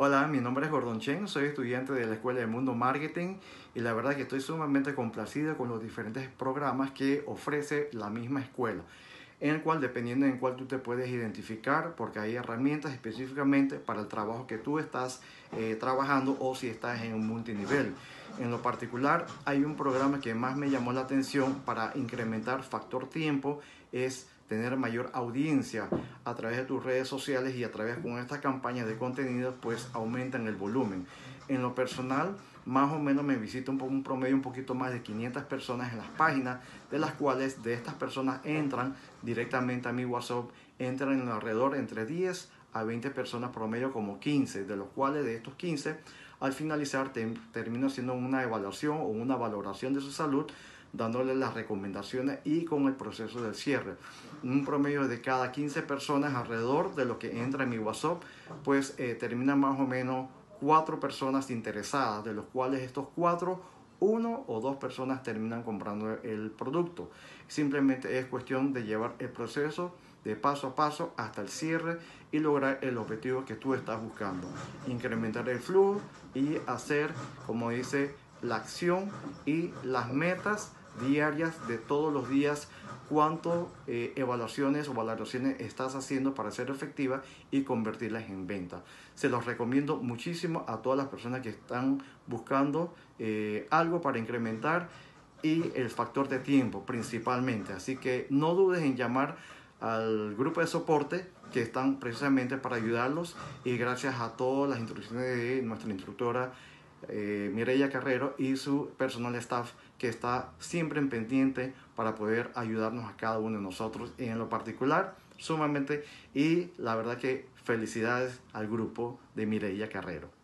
Hola, mi nombre es Gordon Chen, soy estudiante de la Escuela de Mundo Marketing y la verdad que estoy sumamente complacido con los diferentes programas que ofrece la misma escuela, en el cual dependiendo en cuál tú te puedes identificar, porque hay herramientas específicamente para el trabajo que tú estás eh, trabajando o si estás en un multinivel. En lo particular, hay un programa que más me llamó la atención para incrementar factor tiempo, es tener mayor audiencia a través de tus redes sociales y a través con estas campañas de contenido pues aumentan el volumen. En lo personal, más o menos me visita un, un promedio un poquito más de 500 personas en las páginas, de las cuales de estas personas entran directamente a mi WhatsApp, entran en alrededor entre 10 a 20 personas promedio como 15, de los cuales de estos 15 al finalizar termino haciendo una evaluación o una valoración de su salud dándole las recomendaciones y con el proceso del cierre. Un promedio de cada 15 personas alrededor de lo que entra en mi WhatsApp, pues eh, termina más o menos cuatro personas interesadas, de los cuales estos cuatro, uno o dos personas terminan comprando el producto. Simplemente es cuestión de llevar el proceso de paso a paso hasta el cierre y lograr el objetivo que tú estás buscando. Incrementar el flujo y hacer, como dice, la acción y las metas diarias de todos los días cuánto eh, evaluaciones o valoraciones estás haciendo para ser efectiva y convertirlas en venta. Se los recomiendo muchísimo a todas las personas que están buscando eh, algo para incrementar y el factor de tiempo principalmente. Así que no dudes en llamar al grupo de soporte que están precisamente para ayudarlos y gracias a todas las instrucciones de nuestra instructora eh, Mireya Carrero y su personal staff que está siempre en pendiente para poder ayudarnos a cada uno de nosotros en lo particular sumamente y la verdad que felicidades al grupo de Mireya Carrero.